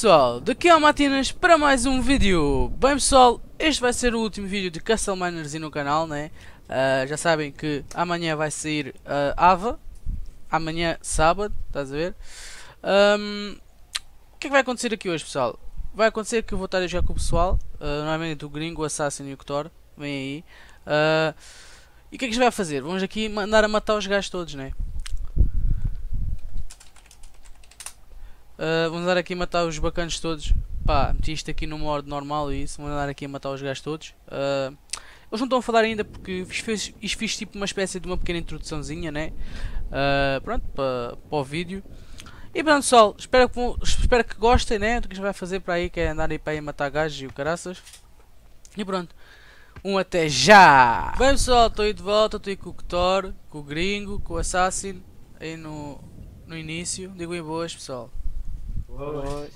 Pessoal, daqui o Matinas para mais um vídeo. Bem pessoal, este vai ser o último vídeo de Castle Miners no canal, né? Uh, já sabem que amanhã vai sair uh, Ava, amanhã sábado, estás a ver? Um, o que é que vai acontecer aqui hoje pessoal? Vai acontecer que eu vou estar a jogar com o pessoal, uh, normalmente o Gringo, o Assassin e o Ktor, vem aí. Uh, e o que é que a gente vai fazer? Vamos aqui mandar a matar os gajos todos, né? Uh, vamos andar aqui a matar os bacanos todos. Pá, meti isto aqui no modo normal e isso. Vamos andar aqui a matar os gajos todos. Uh, eles não estão a falar ainda porque fiz, fiz, fiz, tipo uma espécie de uma pequena introduçãozinha, né? Uh, pronto, para o vídeo. E pronto pessoal, espero que, espero que gostem, né? O que a gente vai fazer para aí, que é andar aí para aí matar gajos e o caraças. E pronto. Um até já! Bem pessoal, estou aí de volta, estou aí com o Ktor, com o Gringo, com o Assassin, aí no, no início. Digo em boas pessoal. Oi.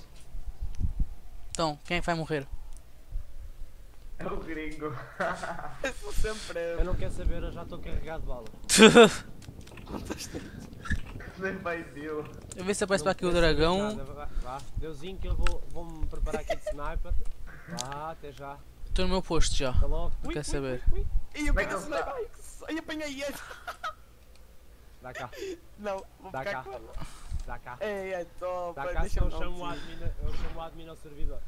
Então, quem é que vai morrer? É o gringo. Sempre eu. Eu não quero saber, eu já estou carregado de bala. Nem vai viu. Eu ver se aparece para aqui o quero dragão. Vá, vá. Deusinho que eu vou, vou me preparar aqui de sniper. Vá, até já. Estou no meu posto já. Até logo. Não quer saber. Ui, é apanhei ele está? Ai, apanhei este! Dá cá, Não, vou Dá ficar cá. Dá cá. Ei, é top, Dá cá, deixa eu eu chamo o admin, eu chamo o admin ao servidor.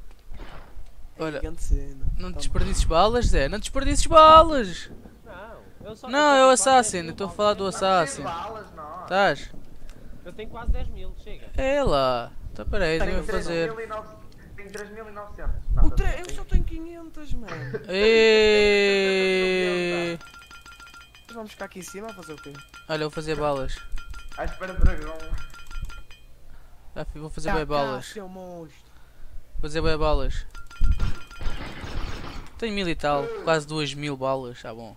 Olha, cena. Não Toma. desperdices balas, Zé. Não desperdices balas. Não, eu só. Não, é eu o tenho quase 10 Assassin. mil Eu estou a falar do Eu tenho Assassin. balas, não. Estás? Eu tenho quase 10 mil, chega. É lá. Então peraí, Tenho tenho que fazer. 3.900. Tenho 3.900. O Não, tre- Eu só tenho 500, mano. Mas vamos ficar aqui em cima a fazer o quê? Olha, eu vou fazer balas. À espera do dragão. Fui- Vou fazer bem cá, balas. seu monstro. Fazer bem balas. Tenho mil e tal. Quase duas mil balas. Tá bom.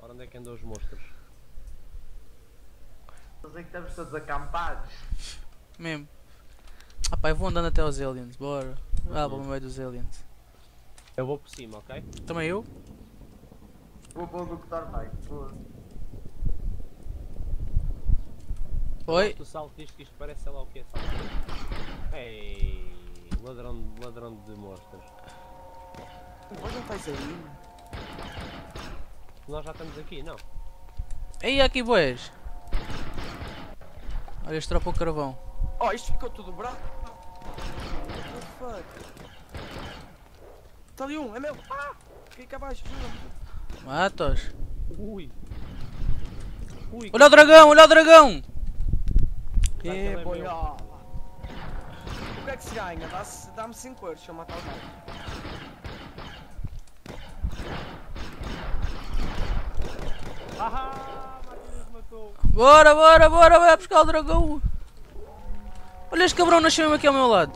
Ora, onde é que andam os monstros? Mas é que estamos todos acampados. Mesmo. Ah pá, eu vou andando até os aliens. Bora. Ah, para o meio dos aliens. Eu vou por cima, ok? Também eu? Vou pôr o Doctor vai. Vou. Oi? Tu salto disto que isto parece sei lá o que é salto. Ei, ladrão, ladrão de monstros. Depois não faz aí. Nós já estamos aqui, não? Ei, aqui boés. Olha, este tropa o carvão. Oh, isto ficou tudo bravo. What the fuck? Está ali um, é meu. Ah! Fiquei cá abaixo, ajuda-me. Matos. Ui! Ui! Olha o dragão, olha o dragão! É boiola. O que é que se ganha? Dá-me 5 euros se eu matar o gajo. Ahá! Matinas matou! Bora, bora, bora, vai buscar o dragão! Olha este cabrão nasceu mesmo aqui ao meu lado.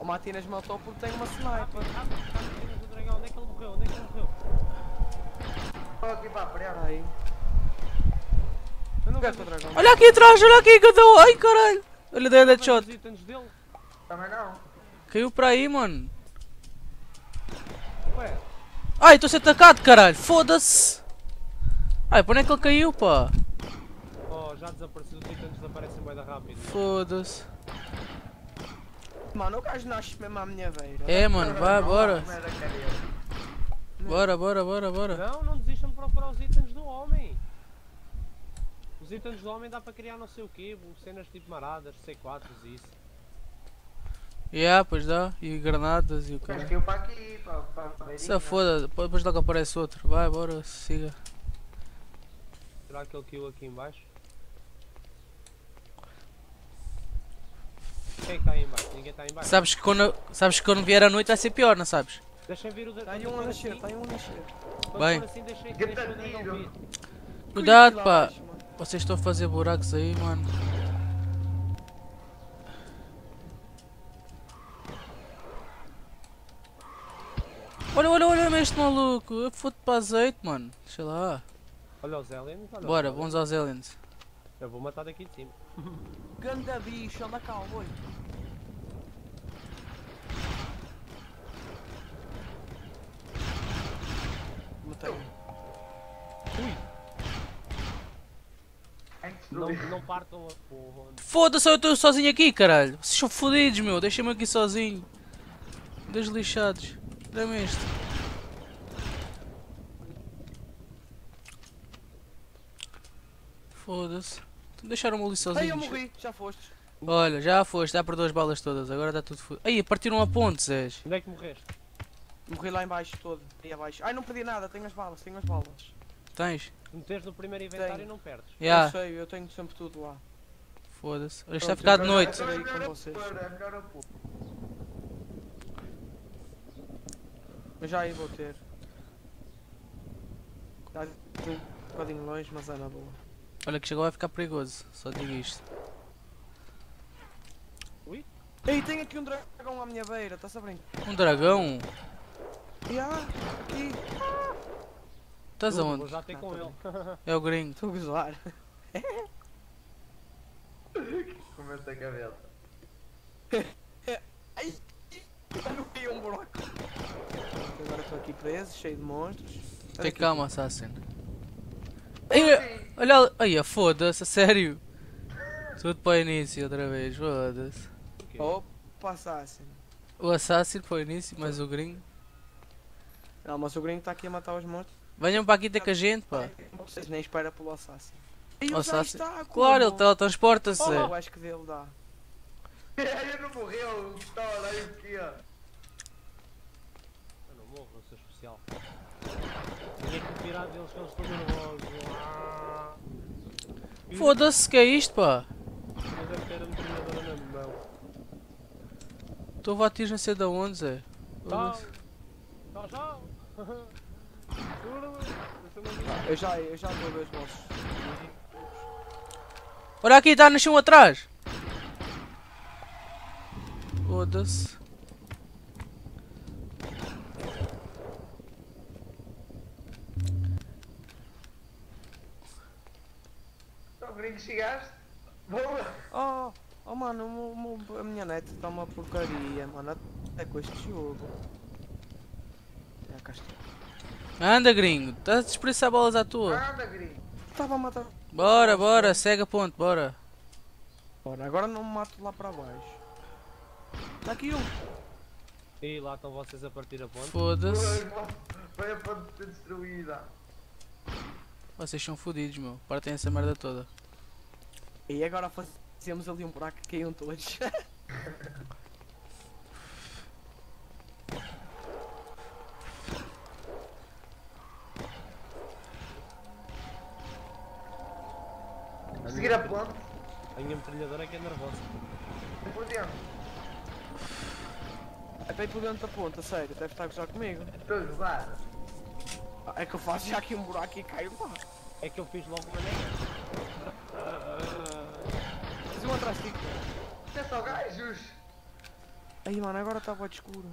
O Matinas matou porque tem uma sniper. ah, Matinas do dragão, onde é que ele morreu? Onde é que ele morreu? Estou aqui para a. Aí. Eu não o dragão. Olha aqui atrás, olha aqui, cadê Ai caralho! Olha daí a dele. Também não. Caiu para aí, mano. Ué, Ai, estou a ser atacado, caralho. Foda-se. Ai, para onde é que ele caiu, pá? oh, já desapareceu, os itens desaparecem bem da rápido. Foda-se. Mano, o gajo nasce mesmo à minha beira. É, mano, vai, bora. Bora, bora, bora, bora. Não, não desistam de procurar os itens do homem. Os itens do homem dá para criar não sei o quê, cenas tipo maradas, C4 e isso. Yeah, pois dá. E granadas e o caralho. caiu para aqui, para, para. Se foda, depois logo aparece outro. Vai, bora, siga. Será que ele caiu aqui em baixo? Quem é que está aí em baixo? Ninguém está aí em baixo. Sabes que quando, sabes que quando vier a noite vai ser pior, não sabes? Deixem vir o Está aí um a nascer, está aí um a nascer. Bem. Assim, deixem, Que deixem o dragão tiro. vir. Cuidado, Cuidado pá. Vocês estão a fazer buracos aí, mano. Olha, olha, olha este maluco. Eu foto para azeite, mano. Deixa lá. Olha os aliens, olha os Bora, aliens. vamos aos aliens. Eu vou matar daqui de cima. Ganda bicho, anda cá, boi. Matei. Antes Não, destruir. não partam a porra. Foda-se, eu estou sozinho aqui, caralho. Vocês são fodidos, meu. Deixem-me aqui sozinho. Deslixados. Dá-me este. Foda-se. Deixaram-me ali sozinho. eu morri, já foste. Olha, já foste, dá por duas balas todas. Agora está tudo fodido. Aí, partiram a ponte, Zés. Onde é que morreste? Morri lá em baixo todo, aí abaixo. Ai, não perdi nada, tenho as balas, tenho as balas. Tens? Meteres no primeiro inventário Tenho. não perdes. Já. Eu sei, eu tenho sempre tudo lá. Foda-se. Olha, está a ficar de noite. melhor eu vocês. Mas já aí vou ter. Está um bocadinho longe, mas é na boa. Olha que chegou vai ficar perigoso. Só digo isto. Ei, tem aqui um dragão à minha beira, está-se a brincar? Um dragão? Ya, aqui. Estás Vou aonde? já ter com ele. É o gringo. Estou a gozar. Começa a cabeça. Ai, não vi um buraco. Agora estou aqui preso, cheio de monstros. Olha Tem calma, Assassin. Ai, olha, aí, foda-se, a sério. Tudo para o início outra vez, foda-se. Opa, Assassin. O Assassin para o início, mais o gringo. Não, mas o gringo está aqui a matar os monstros. Venham para aqui ter com a gente, pá. Vocês nem espera pelo Assassin. E O Assassin- está, Claro, ele teletransporta-se. Oh, eu acho que dele dá. Ele não morreu, o Thor, olha aqui, ó. Eu não morro, eu sou especial. Tinha que tirar deles que eles estão nervosos. Foda-se, que é isto, pá? A. Estou a bater não sei de onde, Zé. Tchau. Tchau, tchau. Eu já, eu já estou a ver os vossos. Olha aqui, está no chão atrás. Foda-se. Gringo, chegaste? Boa! Oh, oh mano, a minha net está uma porcaria, mano. Até com este jogo. É, cá está. Anda, gringo. Estás a desperdiçar bolas à toa. Anda, gringo! Estava a matar. Bora, bora, segue a ponte, bora. Ora, agora não me mato lá para baixo. Está aqui um. E lá estão vocês a partir a ponte. Foda-se. Foi a ponte ser destruída. Vocês são fodidos, meu. Partem essa merda toda. E agora fazemos ali um buraco que caiam todos. Seguir a ponte, A minha metralhadora é que é nervosa. por dentro. Aí por dentro da ponta, sério, deve estar a gozar comigo. Estou a gozar. É que eu faço já aqui um buraco e caio lá. É que eu fiz logo uma nega. Fiz um atrás de ti. Isto é só gajos. Aí mano, agora está de escuro.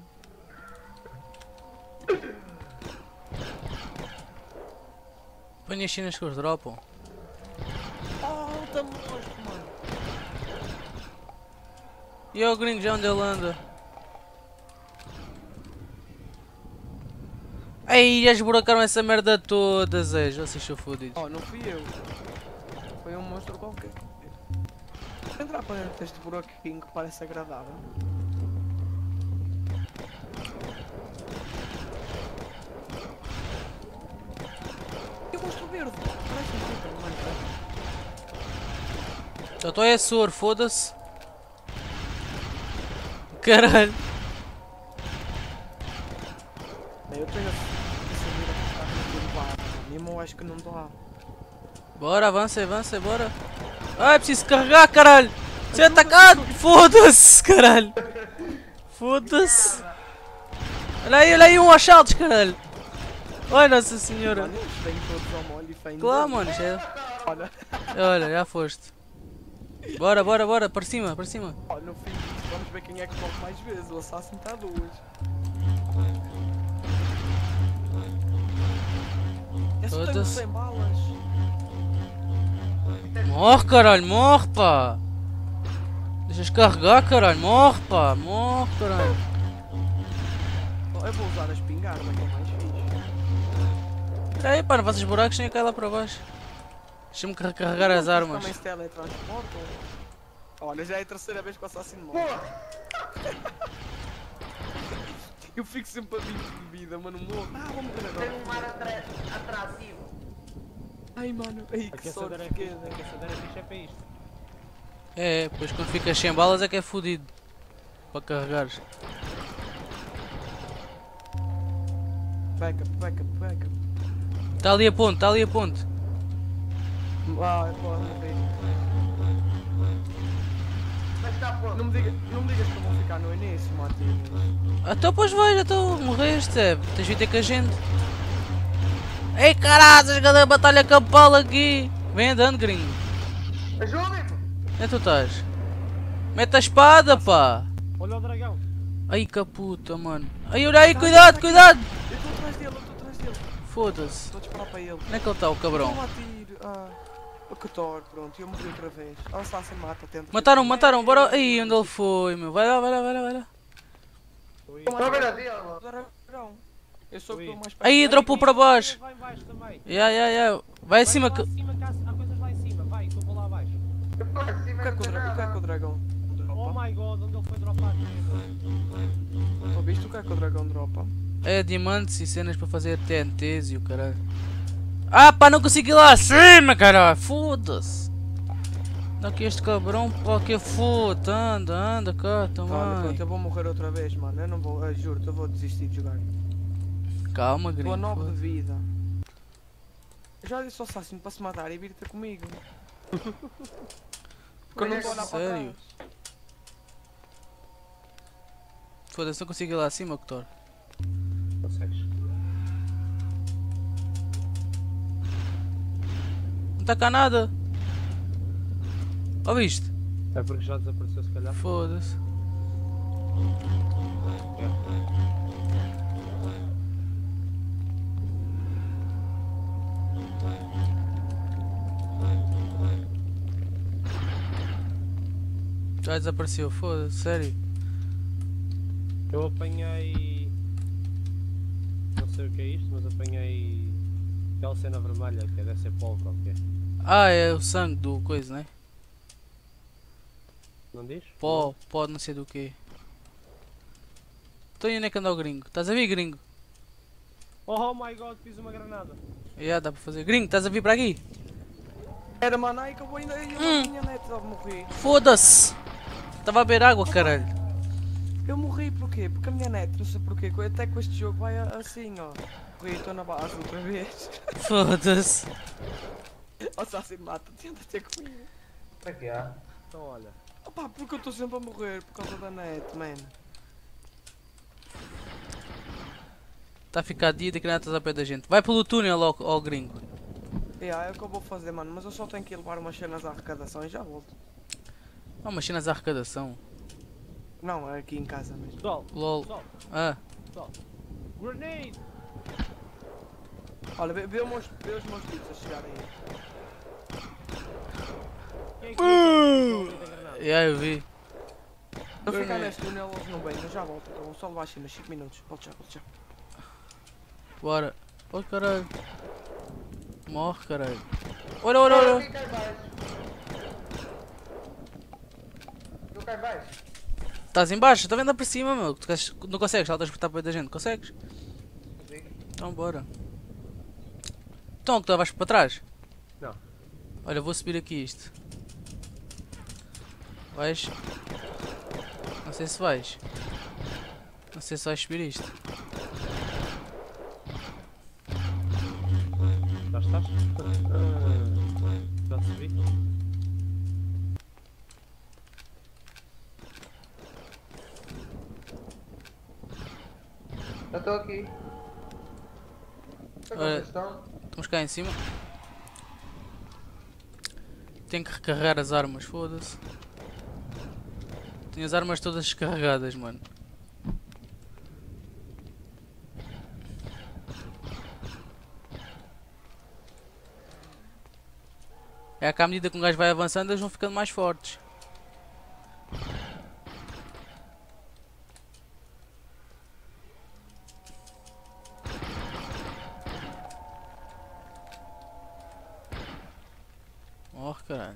Põe as cenas que eles dropam. Oh, tá monstro, mano. E é o gringo já onde ele anda? Ei, já esburacaram essa merda toda, Zé. Vocês são fodidos. Oh, não fui eu. Foi um monstro qualquer. Vou entrar para dentro deste buraquinho que parece agradável. E o monstro verde? Parece um creeper no Minecraft. Só estou é soro, foda-se. Caralho. Eu tenho a subir aqui está muito elevado. Eu acho que não dá. Bora, avança, avança, bora. Ai, preciso carregar, caralho. Ser atacado. Foda-se, caralho. Foda-se. Olha aí, olha aí, um achados, caralho. Ai, Nossa Senhora. Mano, todos ao e. Claro, mano. isto é- Olha, Olha, já foste. Bora, bora, bora. Para cima, para cima. olha, no fim vamos ver quem é que morre mais vezes. O Assassin está a duas. Eu só tenho Foda-se. 100 balas. Morre, caralho, morre, pá. Deixas carregar, caralho. Morre, pá. Morre, caralho. Eu vou usar a espingarda, que é mais fixe. Espera aí, pá. Não faças buracos nem cai lá para baixo. Deixa-me recarregar as armas. Também se teletransportam. Olha, já é a terceira vez que o assassino morre. Eu fico sempre a 20 de vida, mano, morro. Ah, vou morrer Tem agora. um ar atra atrativo. Ai, mano, ai, A que sorte é fixe, a caçadeira é fixe é para isto. É, depois quando ficas sem balas é que é fodido. Para carregares. Backup, backup, backup. Está ali a ponte, está ali a ponte. Ah, pô, morri. Pronto. Não me, diga, não me digas que eu vou ficar no início, Matinho. Então pois vai, então morreste, é. Tens ter com a gente. Ei caralho, cada batalha campal aqui. Vem andando, gringo. Ajudem-me! Onde é que tu estás? Mete a espada, pá. Olha o dragão. Ai caputa, mano. Ai, olha aí, cuidado, cuidado. Eu estou atrás dele, eu estou atrás dele. Foda-se. Estou a disparar para ele. Onde é que ele está, o cabrão? Estou a tiro. Ah, o Cotor, pronto, eu morri outra vez. Ah, o Sassi mata, tenta. Mataram, mataram, bora. Ai, onde ele foi, meu? Vai lá, vai lá, vai lá, vai lá. Aí. Eu sou o que Ui. estou mais perto. Aí, dropou para baixo. Vai em baixo também. Ya, ya, ya. Vai acima Vai que. lá há, coisas lá em cima. Vai, que eu vou lá abaixo. Eu vou acima O que é que o, não dra- tem o que é que o nada. dragão Oh my god, onde ele foi dropar? Ouviste o que é que o dragão dropa? É diamantes e cenas para fazer TNTs e o caralho. Ah, pá, não consegui ir lá acima, caralho. Foda-se. Anda aqui este cabrão, pá, que foda. Anda, anda cá Olha, também. pronto, eu vou morrer outra vez, mano. Eu não vou, eu juro-te, eu vou desistir de jogar. Calma, gringo. 9 de foda-se. vida. Eu já disse ao Assassin para se matar e vir ter comigo. Porque eu não para Sério? trás. Foda-se, não consigo ir lá acima, Ctor. Consegues. Está cá nada. Ouviste? É porque já desapareceu se calhar. Foda-se. Já desapareceu, foda-se, sério. Eu apanhei. Não sei o que é isto, mas apanhei. Aquela cena vermelha que é deve ser pólvora ou o que é. Ah, é o sangue do coisa, né? Não diz? Pó, pó, não sei do que. E onde é que anda o gringo? Estás a vir, gringo? Oh my god, fiz uma granada. Já dá para fazer. Gringo, estás a vir para aqui? Era, mano, aí que eu vou ainda. Eu Hum. minha net já morri. Foda-se! Estava a beber água, caralho. Eu morri porquê? Porque a minha net, não sei porquê. Até com este jogo vai assim, ó. Morri, estou na base outra vez. Foda-se. O Assassin mata, tenta ter comigo. Para que há? Então olha. Opa, porque eu estou sempre a morrer por causa da net, man. Está a ficar dia de que nada estás ao pé da gente. Vai pelo túnel, ó, ó gringo. Yeah, é o que eu vou fazer, mano. Mas eu só tenho que ir levar umas cenas à arrecadação e já volto. Há umas cenas à arrecadação. Não, é aqui em casa mesmo. Pessoal, LOL. pessoal, Ah, pessoal. Grenade! Olha, vê, vê, os meus, vê os meus a chegarem aí. Da granada? já eu vi. Eu ficar neste túnel, eles não vêm. Eu já volto. Eu vou só levar assim, 5 minutos. Volto já, volto já. Bora. Oh caralho. Morre, caralho. Olha, olha, olha. Quem cai baixo? Eu cai baixo? Estás em baixo, está vendo para cima, meu. Tu queres- não consegues teletransportar para da gente, consegues? Consigo. Então bora. Então, que tu vais para trás? Não. Olha, vou subir aqui isto. Vais? Não sei se vais. Não sei se vais subir isto. Já estás? Já subi? Eu estou aqui. Estão? Estamos cá em cima. Tenho que recarregar as armas, foda-se. Tenho as armas todas descarregadas, mano. É que à medida que um gajo vai avançando, eles vão ficando mais fortes.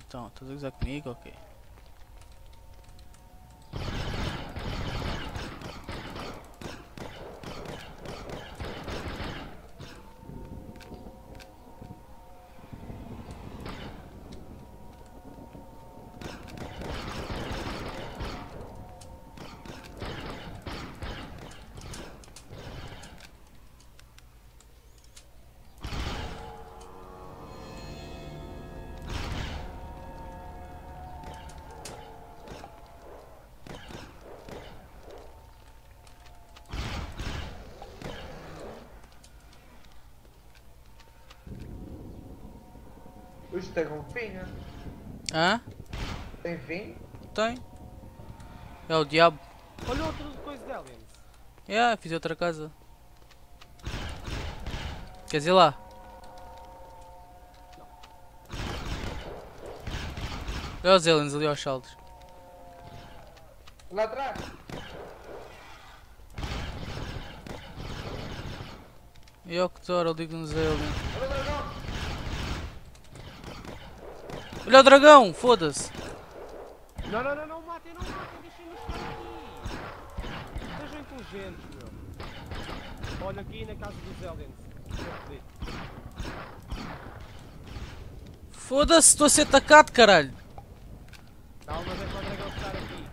Então, estás a gozar comigo? Ok. Isto tem um fim, né? Hã? Tem fim? Tem. É o diabo. Olha outro coisa de aliens. É, fiz outra casa. Quer dizer lá? Olha os aliens ali aos saltos. Lá atrás. E o que tora, eu digo nos aliens. Olha o dragão. Foda-se. Não, não, não, não matem, não matem, deixem-nos estar aqui. Sejam inteligentes, meu. Olha aqui na casa dos aliens. Foda-se, estou a ser atacado, caralho. Calma, deixa o dragão estar aqui.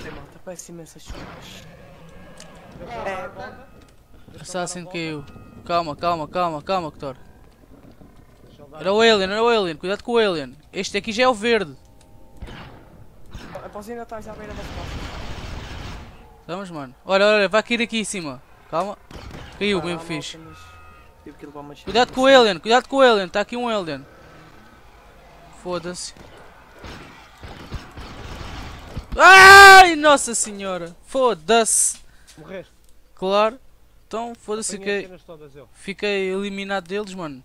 Tem malta, parece imensas chuvas. É, volta. Assassin a caiu. Calma, calma, calma, calma, Ctor. Deixa o dar Era o alien, era o alien, cuidado com o alien. Este aqui já é o verde. A pausa ainda está à beira das costas. Vamos, mano. Olha, olha, vai cair aqui em cima. Calma. Caiu, bem fixe. Cuidado com o alien, cuidado com o alien. Está aqui um alien. Foda-se. Ai, nossa senhora. Foda-se. Morreste. Claro. Então, foda-se, fiquei, fiquei eliminado deles, mano.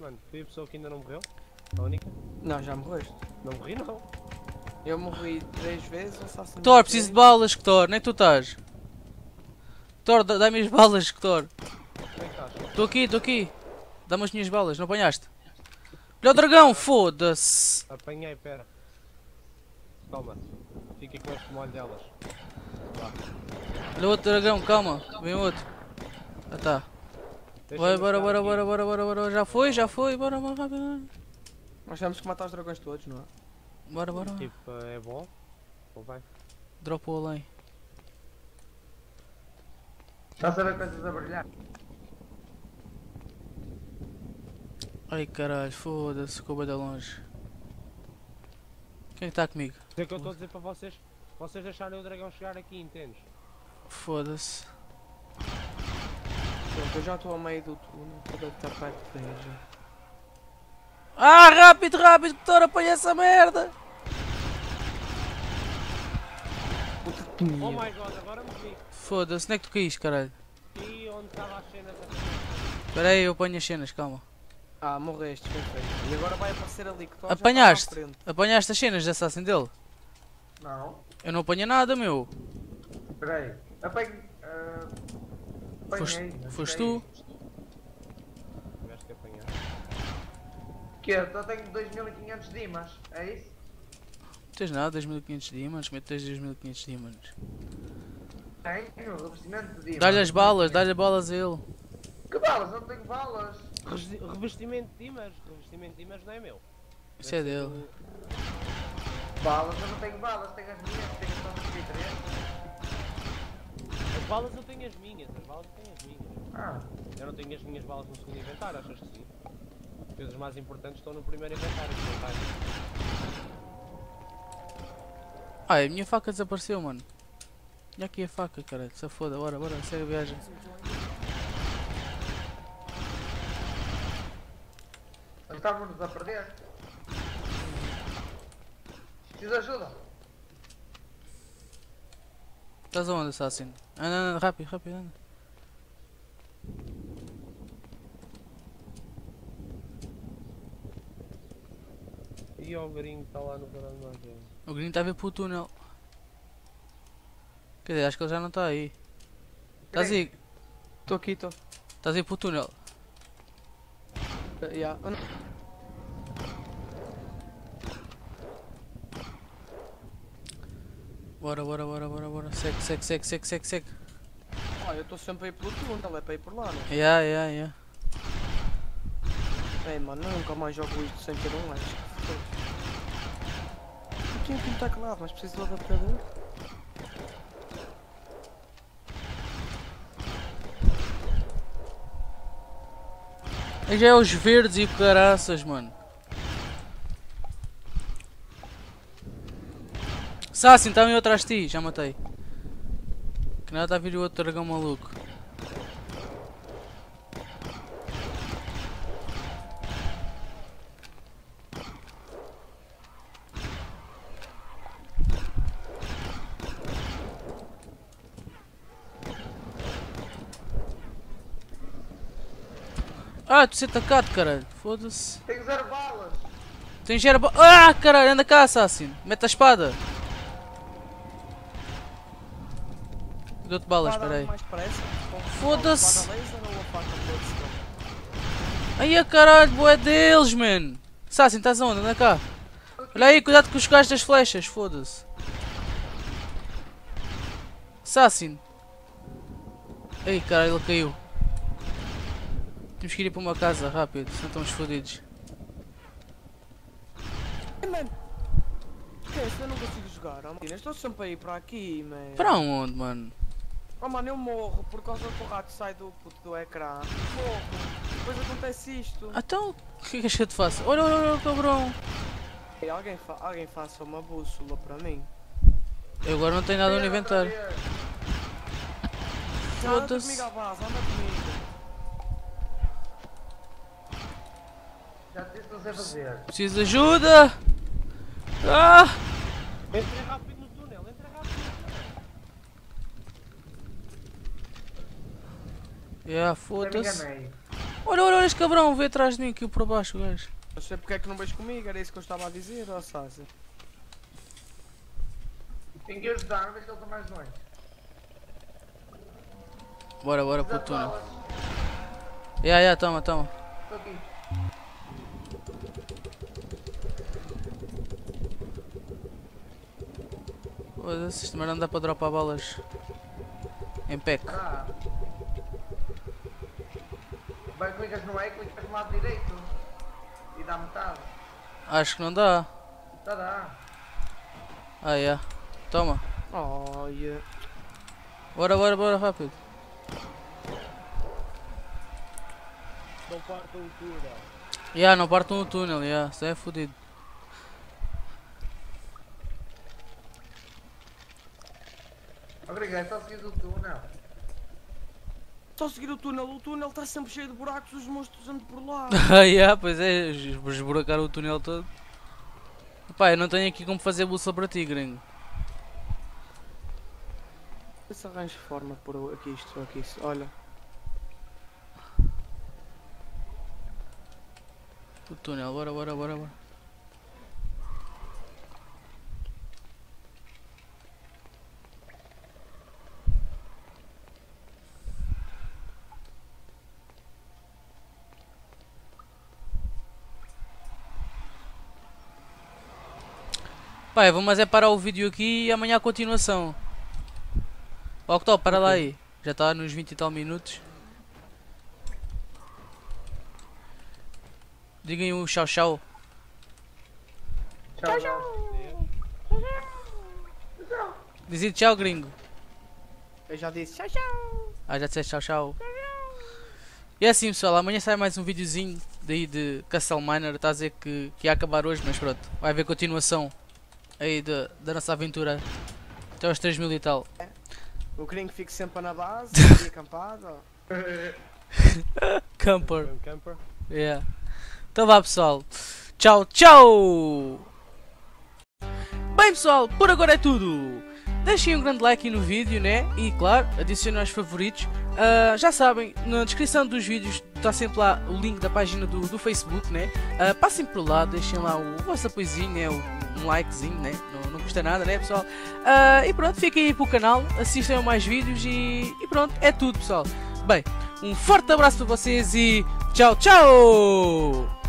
Mano, fui a pessoa que ainda não morreu. A única. Não, já morreste. Não morri não. Eu morri três vezes, o Assassin Thor, preciso de balas, Thor. Nem tu estás. Thor, dá- dá-me as balas, Thor. Como é que estás? Estou aqui, estou aqui. Dá-me as minhas balas, não apanhaste? Olha o dragão, foda-se. Apanhei, pera. Toma. Fica com este molho delas. Olha o outro dragão, calma. Vem outro. Ah tá. Vai, bora, bora, bora, bora, bora, bora. Já foi, já foi. Bora, bora, rápido. Nós temos que matar os dragões todos, não é? Bora, bora. Tipo, é bom? Ou vai? Dropa o além. Estás a ver coisas a brilhar? Ai caralho, foda-se, ficou bem de longe. Quem é que está comigo? Isso é que eu estou a dizer para vocês. Vocês deixarem o dragão chegar aqui, entendes? Foda-se. Pronto, eu já estou ao meio do túnel, estou a estar perto dele já. Ah, rápido, rápido, que Thor apanha essa merda. Puta Oh my god, agora morri. Foda-se, onde é que tu caíste, caralho? E onde estava as cenas Espera aí, eu apanho as cenas, calma. Ah, morreste, perfeito. E agora vai aparecer ali que tu Apanhaste? Apanhaste as cenas de Assassin dele? Não. Eu não apanho nada, meu. Espera aí. Apanhei. ah, Foste, apanhei, não foste sei. tu? Tiveste que apanhar. Que eu só tenho 2500 dimas, é isso? Não tens nada, 2500 diamantes, mete 2500 diamantes. Tenho, revestimento de dimas. Dá-lhe as balas, dá-lhe balas a ele. Que balas? Não tenho balas. Revesti- Revestimento de imãs. Revestimento de imãs não é meu. Isso é dele. Balas, eu não tenho balas, tenho as minhas, tenho só 23. do- As balas eu tenho as minhas. As balas eu tenho as minhas. Ah, Eu não tenho as minhas balas no segundo inventário, achas que sim? As coisas mais importantes estão no primeiro inventário. tá aí. Ah, a minha faca desapareceu, mano. Olha aqui a faca, caralho. Se foda, bora, bora, segue a viagem. estávamos a perder. Preciso ajuda. Estás aonde, assassino? Anda, anda, rápido, rápido, anda. E o gringo está lá no canal de máquina. O Green está a ver para o túnel. Quer dizer, acho que ele já não está aí. Estás aí? Estou aqui, estou. Estás aí para o túnel? Uh, yeah. Bora, bora, bora, bora, bora. Segue, segue, segue, segue, segue, segue. Ah, eu estou sempre a ir pelo túnel, é para ir por lá, não Yeah, yeah, yeah. é? Ei, mano, nunca mais jogo isto sem ter um lanche. Eu tenho aqui um teclado, mas preciso do adaptador. Aí já é os verdes e caraças, mano. Sassin, está em atrás de ti, já matei. Que nada está a vir o outro dragão maluco. Ah, tu ser atacado, caralho. Foda-se. Tenho zero balas. Tem gerba. Ah, caralho, anda cá, Assassin. Mete a espada. Dou-te balas, peraí. Foda-se. ou a caralho, boé deles, man. Assassin, estás aonde? Anda cá. Olha aí, cuidado com os gajos das flechas, foda-se. Assassin. Ei, caralho, ele caiu. Temos que ir para uma casa, rápido, senão estamos fodidos. Ei, mano! Esquece, eu não consigo jogar. Oh, mano, estou sempre a ir para aqui, man. Para onde, mano? Oh, mano, eu morro por causa do rato sai do puto do ecrã. Morro. Depois acontece isto. Então, o que é que eu te faço? Olha, olha, olha, cabrão. Ei, alguém, fa alguém faça uma bússola para mim. Eu agora não tenho nada no inventário. Anda comigo à base, anda comigo. Já te disse que sei fazer. Preciso de ajuda! Ah! Entra rápido no túnel, entra rápido no túnel. Yeah, me foda-se. Olha, olha, olha este cabrão, vê atrás de mim aqui por baixo, gajo. Não sei porque é que não vais comigo, era isso que eu estava a dizer, ó Sassi. Tenho que ajudar, não vejo que ele está mais longe. Bora, bora pro túnel. Yeah, yeah, toma, toma. Estou aqui. Foda-se, isto não dá para dropar balas. Em pack. Ah. Vai, clicas no E, clicas no lado direito. E dá metade. Acho que não dá. Dá, dá. Ah, yeah. Toma. Oh, yeah. Bora, bora, bora, rápido. Não partam o túnel. Yeah, não partam o túnel, yeah, isso é fodido. Obrigado, só seguir o túnel. Só seguir o túnel, o túnel está sempre cheio de buracos, os monstros andam por lá. Ah, yeah, pois é, es- esburacar o túnel todo. Pá, eu não tenho aqui como fazer bússola para ti, gringo. Vê se arranjo forma pôr aqui isto, aqui isso. Olha. O túnel, bora, bora, bora, bora. Pai, vou mas é parar o vídeo aqui e amanhã a continuação. Ó, Octó, para lá aí. Já está nos 20 e tal minutos. Digam o tchau tchau. Tchau, tchau. Dizem tchau, gringo. Eu já disse tchau, tchau. Ah, já disseste tchau tchau. E é assim pessoal, amanhã sai mais um videozinho daí de Castle Miner. Está a dizer que, que ia acabar hoje, mas pronto. Vai haver continuação aí da, da nossa aventura até aos 3 mil e tal. O gringo fica sempre na base, acampado. Camper. Camper. Yeah. Então vá pessoal. Tchau, tchau! Bem pessoal, por agora é tudo. Deixem um grande like no vídeo, né? E claro, adicionem aos favoritos Ah, já sabem, na descrição dos vídeos está sempre lá o link da página do, do Facebook, né? Ah, passem por lá, deixem lá o, o vosso apoiozinho, né? O, um likezinho, né? Não, não custa nada, né, pessoal? Ah, e pronto, fiquem aí para o canal, assistam a mais vídeos e, e pronto, é tudo, pessoal. Bem, um forte abraço para vocês e tchau, tchau!